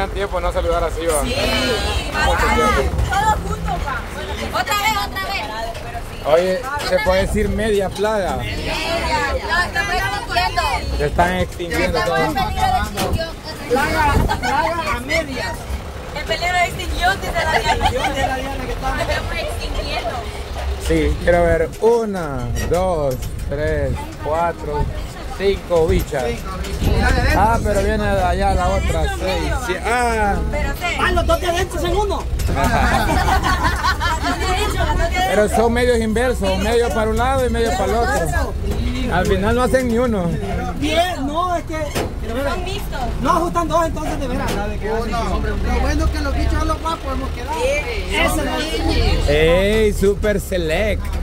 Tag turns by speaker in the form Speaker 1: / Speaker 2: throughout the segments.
Speaker 1: tenían tiempo de no saludar así, va.
Speaker 2: Sí,
Speaker 3: Todos juntos, pa.
Speaker 2: Otra vez, otra vez.
Speaker 1: Oye, se puede decir media plaga.
Speaker 2: No, estamos extinguiendo.
Speaker 1: Se están extinguiendo
Speaker 2: Estamos en
Speaker 1: todos.
Speaker 2: peligro de extinción.
Speaker 4: Plaga, plaga a medias.
Speaker 3: El peligro de extinción dice la Diana.
Speaker 4: Yo de la Diana que
Speaker 3: extinguiendo.
Speaker 1: Sí, quiero ver una, dos, tres, cuatro, cinco bichas. Ah, pero viene de allá la otra, seis, siete. Ah.
Speaker 4: Ah, los dos de adentro son uno.
Speaker 1: pero son medios inversos, medio para un lado y medio para el otro. Al final no hacen ni uno.
Speaker 4: Bien, no, es que.
Speaker 3: Son mixtos.
Speaker 4: No ajustan dos entonces de veras.
Speaker 5: Lo bueno es que los bichos los más podemos quedar.
Speaker 1: ¡Ey! Super Select.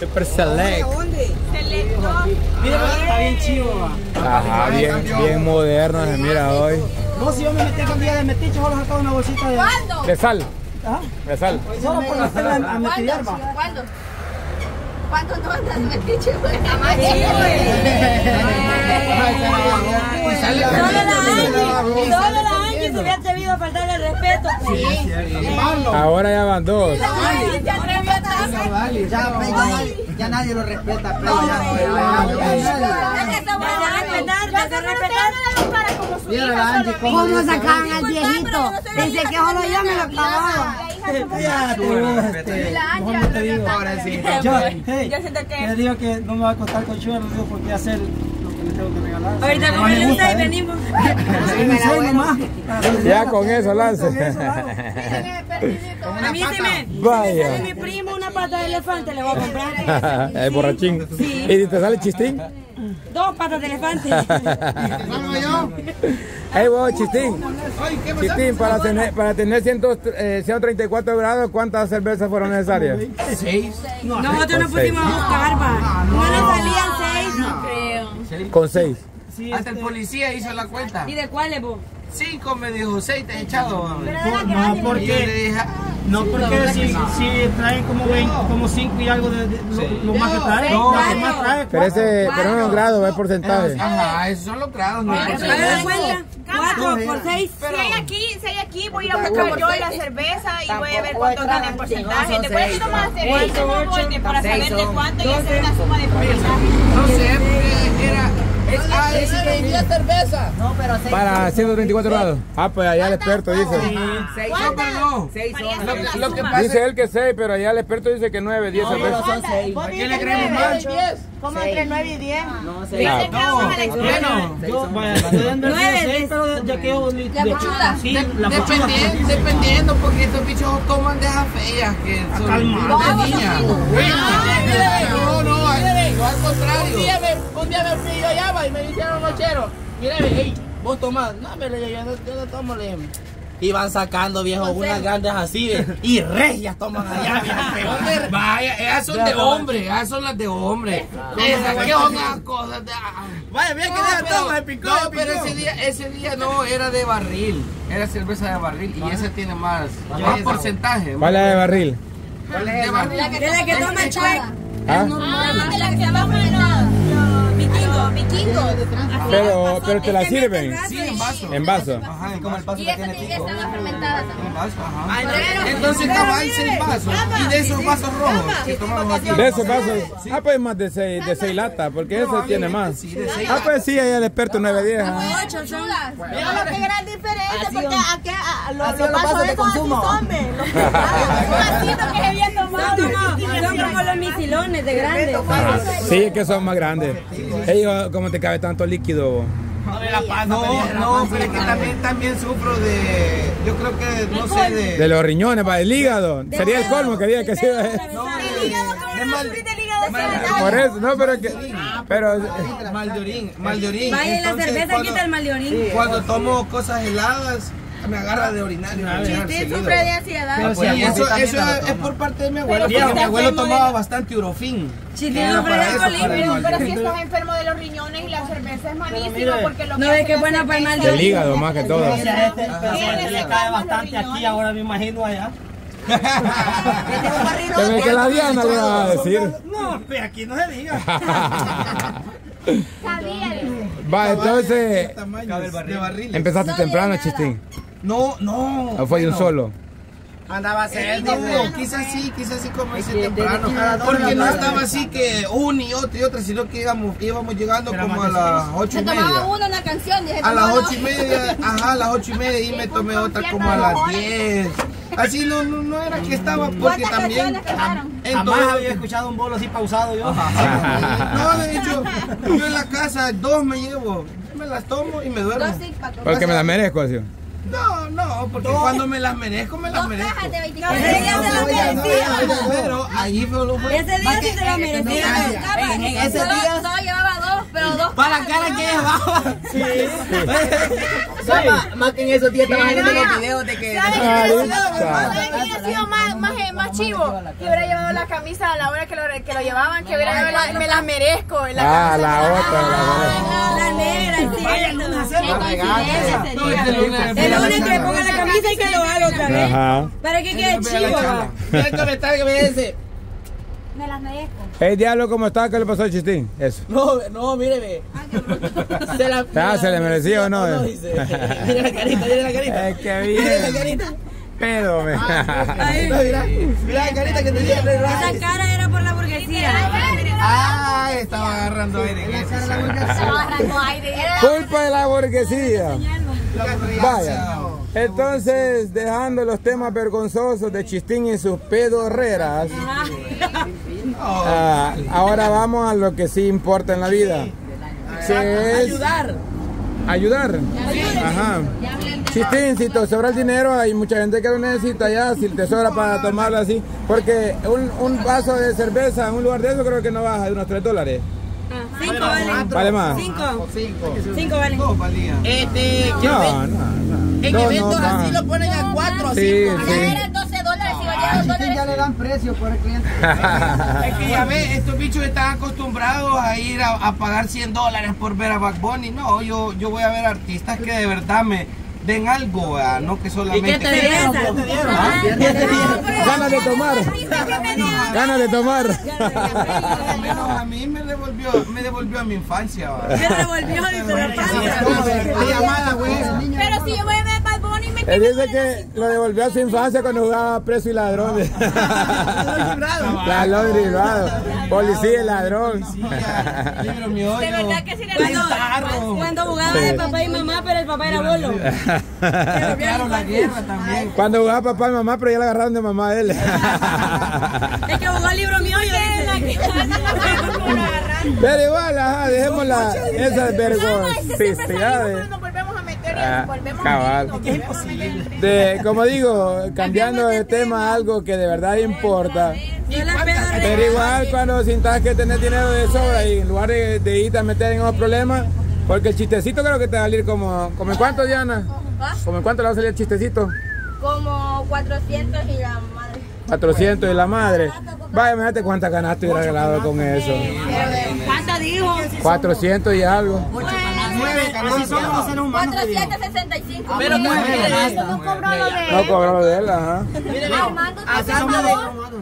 Speaker 1: Super Select.
Speaker 3: Selecto.
Speaker 4: Mira, está bien chivo.
Speaker 1: Ajá, bien, bien moderno se mira hoy.
Speaker 4: No, si yo me metí con día de metiche, solo sacaba una bolsita de.
Speaker 3: ¿Cuándo?
Speaker 1: De sal,
Speaker 4: Ajá.
Speaker 1: de sal.
Speaker 4: Solo por hacerla a metillar, va.
Speaker 2: ¿Cuándo? ¿Cuándo no andas metiche, güey?
Speaker 3: Solo la Angie. Solo la Angie ha atrevido a faltarle el respeto.
Speaker 1: Ahora ya van dos.
Speaker 3: La Angie se atrevió a
Speaker 5: Vale, ya, ya, nadie- ya nadie lo respeta, pero ya no, cómo
Speaker 6: ¿Cómo
Speaker 5: dice.
Speaker 6: sacaban al viejito? Dice que solo yo me lo acababa.
Speaker 4: Ya, este, no te digo.
Speaker 5: Ahora sí.
Speaker 4: Yo, hey,
Speaker 3: Yo siento que-
Speaker 4: le digo que no me va a costar con chulo, digo porque hacer lo que
Speaker 3: Ahorita como
Speaker 4: me
Speaker 3: el
Speaker 4: gusta,
Speaker 3: y
Speaker 4: ¿eh?
Speaker 3: venimos.
Speaker 4: Sí, soy nomás.
Speaker 1: Ya con eso lance.
Speaker 3: A mí se me.
Speaker 1: Vaya.
Speaker 3: Sale mi primo una pata de elefante, le voy a comprar.
Speaker 1: El borrachín. ¿Y si te sale chistín?
Speaker 3: Dos patas de elefante.
Speaker 5: ¿Salgo yo?
Speaker 1: Hey, vos, chistín. Chistín, para tener, para tener 100, eh, 134 grados, ¿cuántas cervezas fueron necesarias?
Speaker 3: Nosotros nos pusimos a buscar, va. No nos salían seis.
Speaker 1: Con 6.
Speaker 4: Sí,
Speaker 5: Hasta el policía hizo la cuenta.
Speaker 3: ¿Y de cuáles, vos?
Speaker 5: Cinco me dijo, seis te he echado.
Speaker 4: por- no, porque,
Speaker 5: "Ah,
Speaker 4: no, porque si, si traen como 20, como 5 y algo de, de- lo, lo más que traen,
Speaker 5: No,
Speaker 4: lo que más traen,
Speaker 1: Pero ese, pero no es grado, es porcentaje.
Speaker 5: Ajá, esos son los grados, no.
Speaker 3: Cuatro por seis.
Speaker 7: Si hay aquí, si hay aquí, voy a ir a buscar yo la cerveza y voy a ver cuánto gana el porcentaje. Después aquí nomás hacer eso, Volne, para saber de cuánto y hacer una suma de porcentaje.
Speaker 5: No sé, porque era. Es, que vendía cerveza.
Speaker 1: Para 134 grados. Ah, pues allá el experto dice.
Speaker 5: No, pero no. Lo, que- lo que pasa
Speaker 1: Dice él que 6, pero allá el experto dice que 9, 10 cervezas.
Speaker 5: ¿Por qué le creemos más?
Speaker 7: ¿Cómo entre 9 y 10?
Speaker 1: Ah,
Speaker 5: No, bueno.
Speaker 4: Yo, vaya, estoy dando el
Speaker 3: Nueve,
Speaker 4: 6, pero ya quedó li-
Speaker 2: La
Speaker 4: de-
Speaker 2: pechuga.
Speaker 4: Sí, la
Speaker 5: dependiendo, dependiendo, porque estos bichos toman de esas feas que son de niñas. No, al- contrario.
Speaker 8: Un día me, un día me fui yo allá y me dijeron nochero, mire, hey, vos tomás, no, me le yo no, yo no tomo, le. Y van sacando, viejo, unas grandes así, y regias toman allá, viejo.
Speaker 5: Vaya, esas son de hombre, esas son las de hombre. Esas que son las cosas de...
Speaker 8: Vaya, bien que
Speaker 5: No,
Speaker 8: deja
Speaker 5: pero,
Speaker 8: todo, se picó,
Speaker 5: no, pero ese día, ese día no era de barril, era cerveza de barril y ese tiene más, más porcentaje.
Speaker 1: ¿Cuál es de barril?
Speaker 5: De barril.
Speaker 3: De la que toma el chai.
Speaker 1: ¿Ah?
Speaker 3: Ah, de la que toma los vikingos. Vikingos.
Speaker 1: Pero, pero te la sirven
Speaker 5: Sí, en vaso.
Speaker 1: en vaso.
Speaker 5: Ajá, como el vaso
Speaker 2: Y esa tiene que estar fermentada también.
Speaker 5: En vaso, ajá. Entonces cabal seis vasos. Y de esos vasos rojos que tomamos aquí.
Speaker 1: De esos vasos. Ah, pues más de 6 de seis latas, porque ese tiene más. Ah, pues sí, ahí el experto 9, 10. ajá.
Speaker 3: Ocho son.
Speaker 7: Mira lo que gran diferencia, porque aquí a- los, vasos
Speaker 4: de consumo.
Speaker 7: los que- un vasito que se había tomado.
Speaker 3: Son como, son como los de grandes.
Speaker 1: Sí, es que son más grandes. Ellos, ¿cómo te cabe tanto líquido?
Speaker 5: No, no, pero es que también, también sufro de. Yo creo que, no sé,
Speaker 1: De
Speaker 5: de.
Speaker 1: los riñones, para el hígado. Sería el colmo que diga que sí.
Speaker 5: de mal,
Speaker 1: Por eso, no, pero que. Pero.
Speaker 5: mal de orín, mal de orín.
Speaker 3: Vaya, la cerveza quita el mal de orín.
Speaker 5: Cuando tomo cosas heladas, me agarra de orinar. y orinar
Speaker 7: Sí, sufre de ansiedad.
Speaker 4: Pero sí,
Speaker 5: eso,
Speaker 4: la
Speaker 5: es, por parte de mi abuelo,
Speaker 7: Pero
Speaker 5: porque
Speaker 7: si
Speaker 5: mi abuelo
Speaker 7: de-
Speaker 5: tomaba bastante urofin.
Speaker 3: Chileno,
Speaker 5: Era
Speaker 3: pero
Speaker 5: eso,
Speaker 7: Pero si estás enfermo de los riñones y la cerveza es malísima
Speaker 4: mire,
Speaker 7: porque lo que
Speaker 3: No, es que buena para el mal
Speaker 1: hígado, más que todo.
Speaker 4: Si este, si le cae bastante aquí, ahora me imagino allá.
Speaker 1: Ve que la Diana le va a decir.
Speaker 4: No, pe, aquí no se diga.
Speaker 1: Va, entonces,
Speaker 8: De barril.
Speaker 1: empezaste temprano, Chistín.
Speaker 8: No, no.
Speaker 1: ¿O fue de un
Speaker 8: bueno,
Speaker 1: solo?
Speaker 8: Andaba cerca, quizás sí, quizás sí comencé temprano. Porque no estaba así que una y otra y otra, sino que íbamos, íbamos llegando como a las ocho y
Speaker 2: tomaba
Speaker 8: media.
Speaker 2: uno una canción. se
Speaker 8: A
Speaker 2: tomaba
Speaker 8: las ocho y media, ajá, a las ocho y media y me tomé otra como a las diez. Así no, no, no era que estaba, porque
Speaker 2: ¿Cuántas
Speaker 8: también.
Speaker 4: Jamás
Speaker 8: Entonces,
Speaker 4: había escuchado un bolo así pausado yo.
Speaker 8: no, de hecho, yo en la casa dos me llevo, me las tomo y me duermo.
Speaker 1: Porque me la merezco, así.
Speaker 8: No, no, porque cuando me las merezco, me las
Speaker 2: Dos
Speaker 8: merezco.
Speaker 2: cajas de 24.
Speaker 3: Ese día se lo merecía.
Speaker 8: Pero ahí fue lo fue.
Speaker 3: Ese día sí se lo merecía.
Speaker 2: En ese
Speaker 6: día-
Speaker 2: solo llevaba dos, pero dos
Speaker 8: Para la cara que
Speaker 2: dos.
Speaker 8: llevaba.
Speaker 6: Más, más que en esos días estaban haciendo los videos de que.
Speaker 7: ¿Saben quién ha sido más, más, eh, más chivo? Que hubiera llevado la camisa a la hora que lo, que lo llevaban, que hubiera llevado la- me las merezco. La
Speaker 1: Ah,
Speaker 7: camisa
Speaker 1: la
Speaker 7: las-
Speaker 1: otra, la
Speaker 3: sí.
Speaker 4: Vaya
Speaker 8: No,
Speaker 3: El lunes que le ponga la camisa y que lo haga otra vez.
Speaker 1: Ajá.
Speaker 3: Para que quede chivo.
Speaker 8: el comentario que me dice.
Speaker 2: Me las merezco.
Speaker 1: Hey, diablo, ¿cómo está? ¿Qué le pasó a Chistín? Eso.
Speaker 8: No, no, míreme. Se la,
Speaker 1: Ah, ¿se le merecía o no?
Speaker 8: dice. Mira la carita, mira la carita.
Speaker 1: Es que
Speaker 8: Mira la
Speaker 1: bien.
Speaker 8: carita.
Speaker 1: Pedo, me.
Speaker 8: Mira, mira la carita que tenía.
Speaker 3: Esa cara era por la burguesía.
Speaker 8: Ah, estaba agarrando aire.
Speaker 2: Estaba agarrando
Speaker 1: Culpa de la burguesía. Vaya. Entonces, dejando los temas vergonzosos de Chistín y sus pedorreras, ah, ahora vamos a lo que sí importa en la vida. Que es
Speaker 8: Ayudar.
Speaker 1: Ayudar. Ajá. Chistín, si te sobra el dinero, hay mucha gente que lo necesita ya, si te sobra para tomarlo así. Porque un, un vaso de cerveza en un lugar de eso creo que no baja de unos 3 dólares.
Speaker 3: Cinco vale.
Speaker 1: Vale más.
Speaker 3: Cinco.
Speaker 8: Cinco.
Speaker 3: Cinco vale.
Speaker 8: Este,
Speaker 1: No, no, no.
Speaker 8: en eventos así lo ponen a cuatro o
Speaker 1: Sí,
Speaker 8: cinco.
Speaker 1: Sí.
Speaker 2: Era 12 dólares y valía 2 dólares.
Speaker 6: le dan precio por el cliente.
Speaker 8: Es que ya ves, estos bichos están acostumbrados a ir a, a pagar 100 dólares por ver a Bad Bunny. No, yo, yo voy a ver artistas que de verdad me den algo, ¿verdad? no que solamente...
Speaker 3: dieron?
Speaker 8: ¿Ah?
Speaker 1: Ganas de tomar. Ganas de tomar.
Speaker 8: Al menos a mí me devolvió, me devolvió a mi infancia.
Speaker 3: y se la panza.
Speaker 8: llamada, güey.
Speaker 7: Pero si yo voy a ver me
Speaker 1: Él dice que lo devolvió a su infancia cuando jugaba preso y ladrón. Ladrón librado. Policía y ladrón.
Speaker 7: De verdad que sí le
Speaker 3: Cuando, cuando jugaba de papá y mamá, pero el papá era bolo.
Speaker 8: Claro, la guerra también.
Speaker 1: Cuando jugaba papá y mamá, pero ya la agarraron de mamá de él.
Speaker 3: Es que jugó el libro mío y.
Speaker 1: Pero igual, ajá, dejemos la, esas Ah, cabal. De, como digo, cambiando de tema algo que de verdad importa. Pero igual cuando sintas que tenés dinero de sobra y en lugar de, de irte a meter en esos problemas, porque el chistecito creo que te va a salir como, como en cuánto Diana,
Speaker 2: ¿Ah?
Speaker 1: como en cuánto le va a salir el chistecito,
Speaker 2: Como 400 y la madre.
Speaker 1: 400 y la madre. Vaya, imagínate cuántas canastas hubiera regalado con eso.
Speaker 3: ¿Cuánto dijo?
Speaker 1: 400 y algo.
Speaker 4: Así somos los seres humanos. te digo.
Speaker 2: 465.
Speaker 8: Pero
Speaker 2: no cobró lo de
Speaker 1: No cobró lo de él, ajá.
Speaker 8: A cambio, de,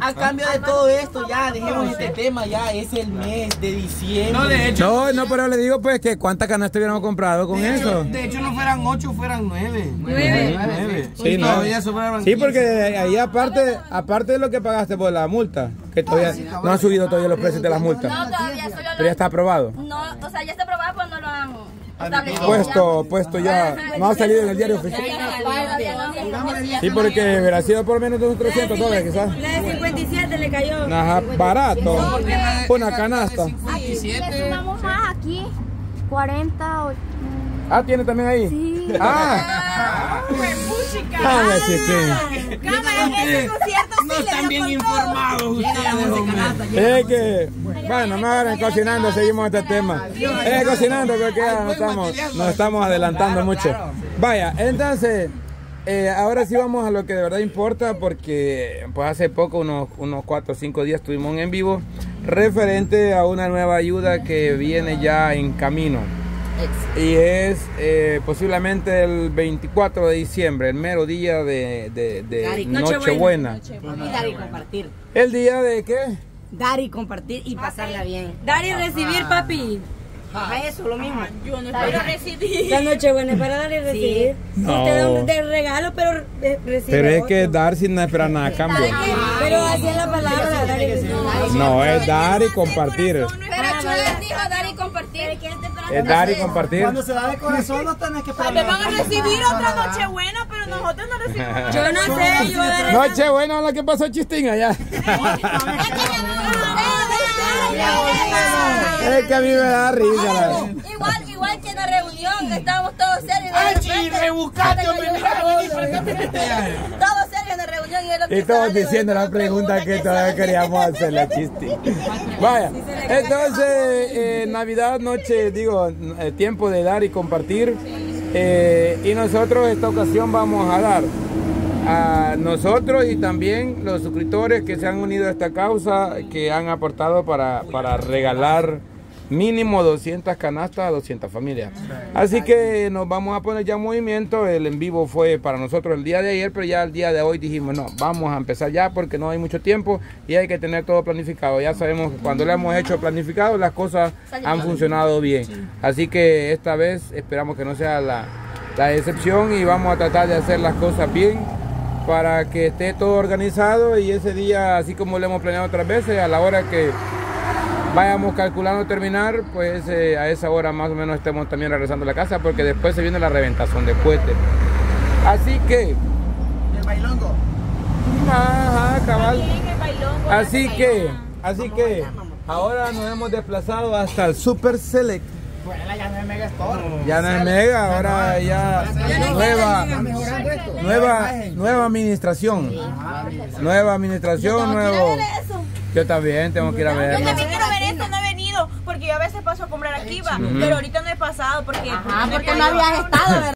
Speaker 8: a cambio de todo esto, ya dejemos este tema, ya es el mes de diciembre. No, de hecho,
Speaker 1: No, no, pero le digo pues que cuántas canastas hubiéramos comprado con eso.
Speaker 8: de hecho no fueran ocho, fueran nueve.
Speaker 3: Nueve.
Speaker 8: Nueve.
Speaker 1: Sí, no. Sí,
Speaker 8: 15.
Speaker 1: porque ahí aparte, aparte de lo que pagaste por la multa, que todavía no han subido todavía los precios de las multas,
Speaker 2: No, todavía solo
Speaker 1: pero ya está aprobado.
Speaker 2: No, o sea, ya está aprobado, pero no lo han establecido.
Speaker 1: Puesto, puesto ya, no ha salido en el diario oficial. Sí, porque hubiera sido por menos de unos 300 dólares quizás.
Speaker 3: La de 57 le cayó.
Speaker 1: Ajá, barato. Una canasta.
Speaker 2: Sumamos más aquí. 40 o...
Speaker 1: Ah, tiene también ahí. Ah, ah,
Speaker 7: Cámara, ese concierto
Speaker 8: No están bien informados ustedes, hombre.
Speaker 1: Es que, bueno, no me agarren cocinando, seguimos este tema. Cocinando, creo que ya nos estamos, nos estamos adelantando mucho. Vaya, entonces, eh, ahora sí vamos a lo que de verdad importa, porque pues hace poco, unos, unos 4 o 5 días, tuvimos un en vivo referente a una nueva ayuda que viene ya en camino. Y es eh, posiblemente el 24 de diciembre, el mero día de, de, de Nochebuena.
Speaker 6: Y dar y compartir.
Speaker 1: ¿El día de qué?
Speaker 6: Dar y compartir y pasarla bien.
Speaker 3: Dar y recibir, papi.
Speaker 6: Ajá, eso, lo mismo.
Speaker 7: Yo no quiero recibir.
Speaker 3: La noche buena es para dar y recibir.
Speaker 1: No.
Speaker 3: Usted da un de regalo, pero recibe
Speaker 1: Pero es
Speaker 3: otro.
Speaker 1: que dar sin esperar nada a cambio.
Speaker 3: Pero así es la palabra, dar y recibir.
Speaker 1: No, es dar y compartir.
Speaker 2: Pero Chulen dijo dar y compartir.
Speaker 1: Es dar y compartir.
Speaker 4: Cuando se da de corazón no tenés que
Speaker 7: Ay, me van a recibir otra noche buena, pero nosotros no recibimos.
Speaker 3: Yo no sé, yo daré.
Speaker 1: Noche buena la que pasó Chistín allá. Es que a mí me da risa.
Speaker 2: Igual, igual que en la reunión, que estábamos todos serios.
Speaker 8: Ay, chi, rebuscate, hombre, mira,
Speaker 2: reunión y es lo que
Speaker 1: Y todos
Speaker 2: sale,
Speaker 1: diciendo la pregunta que todavía queríamos hacer la chiste. Vaya, entonces, eh, Navidad, noche, digo, eh, tiempo de dar y compartir. eh, y nosotros esta ocasión vamos a dar a nosotros y también los suscriptores que se han unido a esta causa, que han aportado para, para regalar mínimo 200 canastas a 200 familias. Así que nos vamos a poner ya en movimiento. El en vivo fue para nosotros el día de ayer, pero ya el día de hoy dijimos, no, vamos a empezar ya porque no hay mucho tiempo y hay que tener todo planificado. Ya sabemos que cuando lo hemos hecho planificado, las cosas han funcionado bien. Así que esta vez esperamos que no sea la, la excepción y vamos a tratar de hacer las cosas bien para que esté todo organizado y ese día, así como lo hemos planeado otras veces, a la hora que vayamos calculando terminar, pues eh, a esa hora más o menos estemos también regresando a la casa porque después se viene la reventación de cohetes. Así que,
Speaker 4: El bailongo.
Speaker 1: ajá, cabal.
Speaker 7: Bien, el bailongo,
Speaker 1: Así que, así que, ahora nos hemos desplazado hasta el Super Select.
Speaker 8: Bueno, ya no es mega store.
Speaker 1: Ya no es mega, ahora ya nueva, nueva, nueva administración. Nueva administración, nuevo. Yo también tengo que ir a
Speaker 7: Yo
Speaker 1: verlo.
Speaker 7: también quiero ver esto, no he venido, porque yo a veces paso a comprar aquí, va, pero ahorita no he pasado porque,
Speaker 6: Ah, porque no habías estado, ¿verdad?